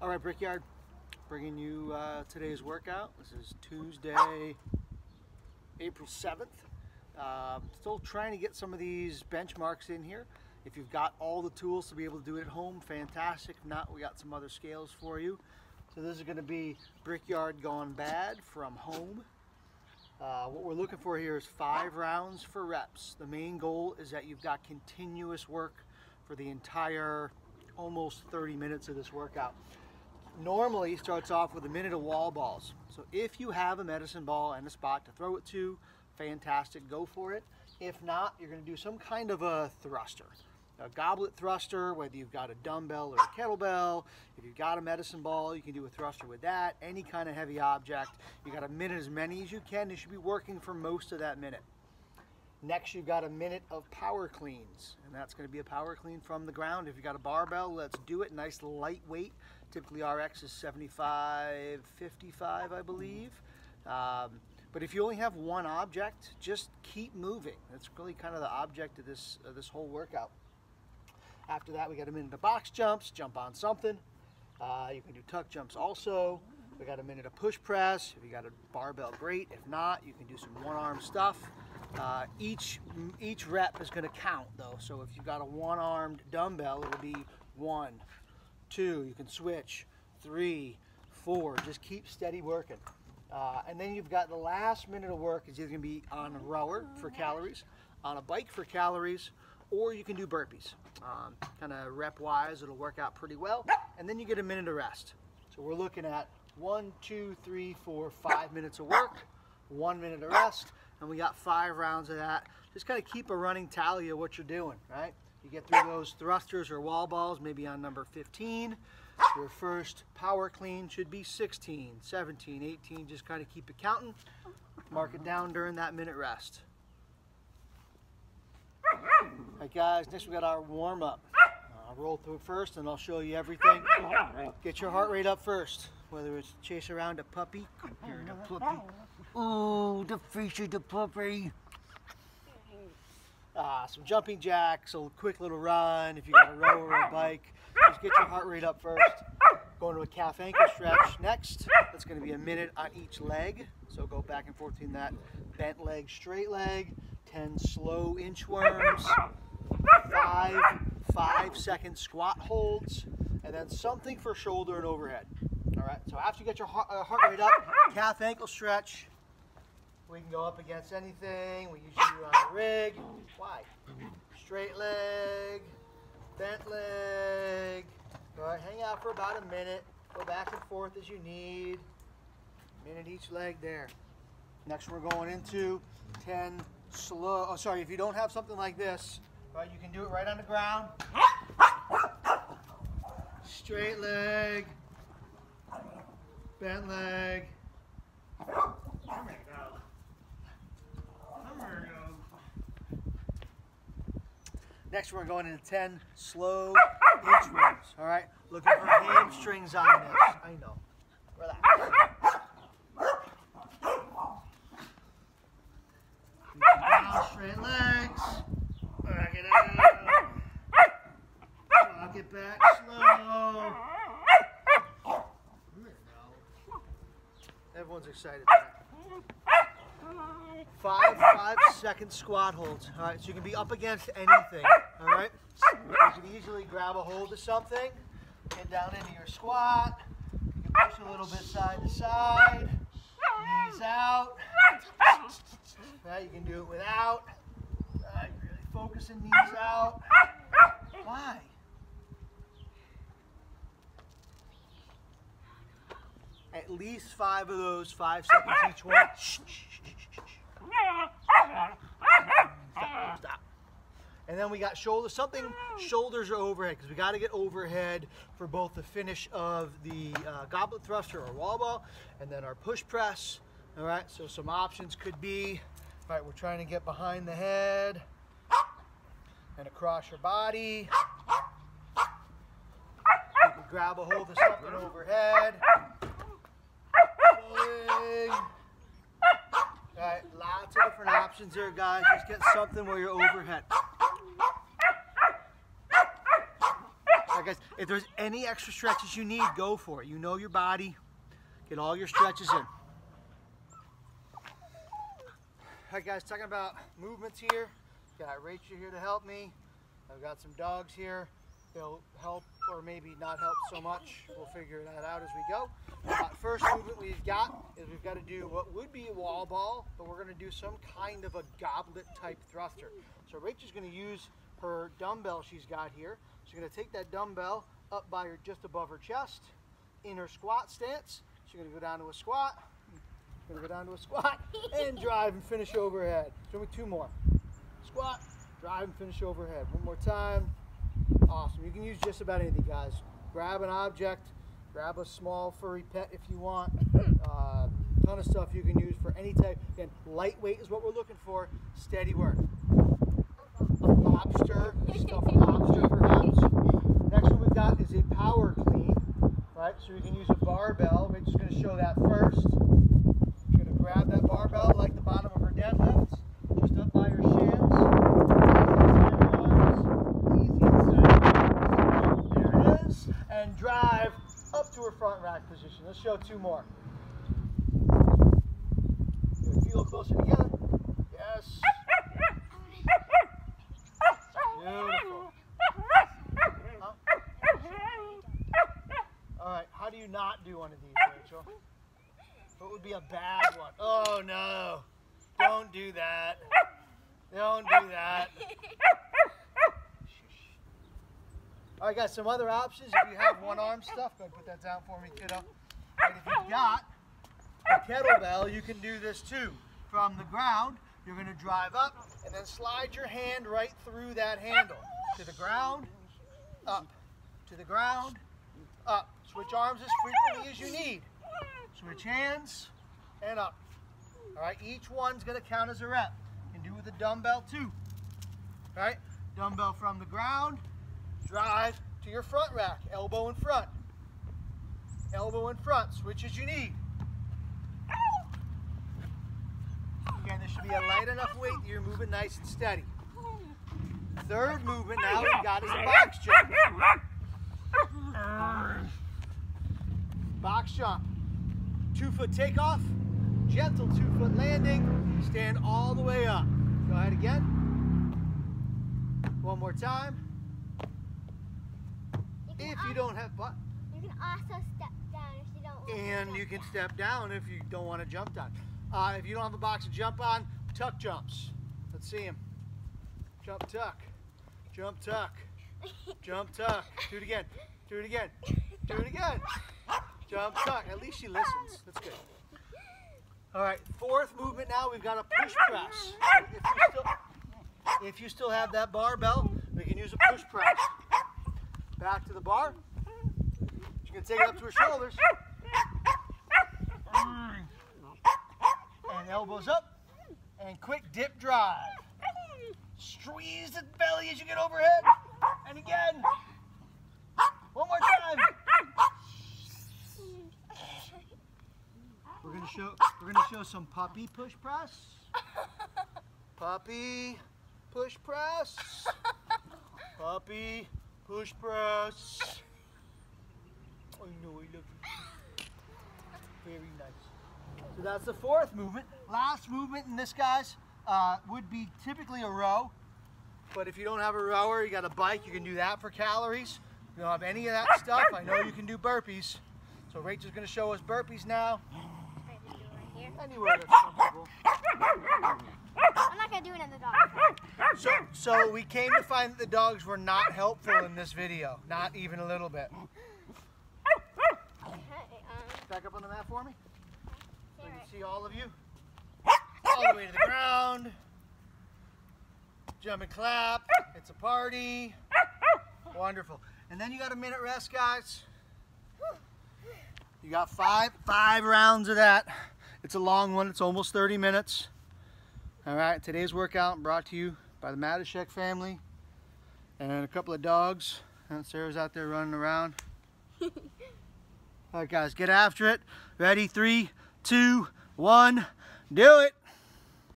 All right, Brickyard, bringing you uh, today's workout. This is Tuesday, April 7th. Uh, still trying to get some of these benchmarks in here. If you've got all the tools to be able to do it at home, fantastic. If not, we got some other scales for you. So this is going to be Brickyard Gone Bad from home. Uh, what we're looking for here is five rounds for reps. The main goal is that you've got continuous work for the entire almost 30 minutes of this workout normally starts off with a minute of wall balls. So if you have a medicine ball and a spot to throw it to, fantastic, go for it. If not, you're gonna do some kind of a thruster. A goblet thruster, whether you've got a dumbbell or a kettlebell. If you've got a medicine ball, you can do a thruster with that. Any kind of heavy object. You got a minute as many as you can. You should be working for most of that minute. Next, you've got a minute of power cleans, and that's going to be a power clean from the ground. If you've got a barbell, let's do it. Nice lightweight. Typically, RX is 75, 55, I believe. Um, but if you only have one object, just keep moving. That's really kind of the object of this, of this whole workout. After that, we got a minute of box jumps, jump on something. Uh, you can do tuck jumps also. We got a minute of push press. If you got a barbell, great. If not, you can do some one-arm stuff. Uh, each each rep is going to count though. So if you've got a one-armed dumbbell, it'll be one, two. You can switch, three, four. Just keep steady working. Uh, and then you've got the last minute of work is either going to be on a rower for calories, on a bike for calories, or you can do burpees. Um, kind of rep-wise, it'll work out pretty well. And then you get a minute of rest. So we're looking at one, two, three, four, five minutes of work, one minute of rest, and we got five rounds of that. Just kind of keep a running tally of what you're doing, right? You get through those thrusters or wall balls, maybe on number 15. Your first power clean should be 16, 17, 18. Just kind of keep it counting. Mark it down during that minute rest. All right, guys, next we got our warm up. I'll roll through first and I'll show you everything. Get your heart rate up first, whether it's chase around a puppy. The puppy. Ooh, the fish of the puppy. Uh, some jumping jacks, a quick little run if you got a rower or a bike. Just get your heart rate up first. Going to a calf ankle stretch next. That's going to be a minute on each leg. So go back and forth in that bent leg, straight leg. 10 slow inchworms. Five five second squat holds. And then something for shoulder and overhead. All right, so after you get your uh, heart rate up, calf ankle stretch. We can go up against anything. We usually do on a rig. Why? Straight leg, bent leg. All right, hang out for about a minute. Go back and forth as you need. Minute each leg there. Next, we're going into 10 slow. Oh, sorry, if you don't have something like this, right, you can do it right on the ground. Straight leg, bent leg. Next, we're going into 10 slow inchworms. All right, looking for hamstrings on this. I know. Relax. Straight legs. Back it out. Walk it back slow. Everyone's excited. Five, five second squat holds. All right, so you can be up against anything. All right, you can easily grab a hold of something, get down into your squat. You can push a little bit side to side, knees out. Right, you can do it without. Really focusing knees out. Why? At least five of those, five seconds each one. And then we got shoulders, something shoulders or overhead, because we got to get overhead for both the finish of the uh, goblet thruster or wall ball, and then our push press. All right, so some options could be, all right, we're trying to get behind the head and across your body. You grab a hold of something overhead. Pulling. All right, lots of different options here, guys. Just get something where you're overhead. All right, guys, if there's any extra stretches you need, go for it. You know your body. Get all your stretches in. All right, guys, talking about movements here. Got Rachel here to help me. I've got some dogs here. They'll help or maybe not help so much. We'll figure that out as we go. Uh, first movement we've got is we've got to do what would be a wall ball, but we're going to do some kind of a goblet type thruster. So Rachel's going to use her dumbbell she's got here. She's going to take that dumbbell up by her, just above her chest, in her squat stance. She's going to go down to a squat, going to go down to a squat, and drive and finish overhead. Show me two more. Squat, drive and finish overhead. One more time. Awesome. You can use just about anything, guys. Grab an object, grab a small furry pet if you want. Uh, ton of stuff you can use for any type. Again, lightweight is what we're looking for. Steady work. A lobster, stuffed lobster perhaps. Next one we've got is a power clean, right? So you can use a barbell. We're just going to show that first. You're going to grab that barbell like the bottom of her deadlift, just up by her shins. Easy inside. There it is. And drive up to her front rack position. Let's show two more. Closer together. Yes. All right, how do you not do one of these, Rachel? What would be a bad one? Oh no, don't do that. Don't do that. All right, guys, some other options. If you have one arm stuff, go ahead and put that down for me, kiddo. And if you've got a kettlebell, you can do this too. From the ground, you're going to drive up and then slide your hand right through that handle. To the ground, up. To the ground, up. Switch arms as frequently as you need. Switch hands and up. All right, each one's going to count as a rep. You can do with a dumbbell too. All right, dumbbell from the ground, drive to your front rack, elbow in front. Elbow in front, switch as you need. Again, there should be a light enough weight that you're moving nice and steady. Third movement now we got is a box jump. Box jump. Two foot takeoff, gentle two foot landing, stand all the way up. Go ahead again. One more time. If you don't have butt, can also step down if you don't want and you can down. step down if you don't want to jump down. Uh, if you don't have a box to jump on, tuck jumps. Let's see him. Jump tuck. Jump tuck. Jump tuck. Do it again. Do it again. Do it again. Jump tuck. At least she listens. That's good. All right, fourth movement now, we've got a push press. If you still, if you still have that barbell, we can use a push press. Back to the bar. Gonna take it up to her shoulders. And elbows up. And quick dip drive. Squeeze the belly as you get overhead. And again. One more time. We're gonna show we're gonna show some puppy push press. Puppy push press. Puppy push press. I know I love you. Very nice. So that's the fourth movement. Last movement in this, guys, uh, would be typically a row. But if you don't have a rower, you got a bike, you can do that for calories. If you don't have any of that stuff, I know you can do burpees. So Rachel's gonna show us burpees now. Right here. Anywhere that's comfortable. I'm not gonna do it in the dog. So, so we came to find that the dogs were not helpful in this video. Not even a little bit. Back up on the mat for me. So I can see all of you. All the way to the ground. Jump and clap. It's a party. Wonderful. And then you got a minute rest, guys. You got five five rounds of that. It's a long one. It's almost 30 minutes. All right. Today's workout brought to you by the Matyschyk family and a couple of dogs. And Sarah's out there running around. All right, guys, get after it. Ready? Three, two, one. Do it.